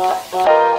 Música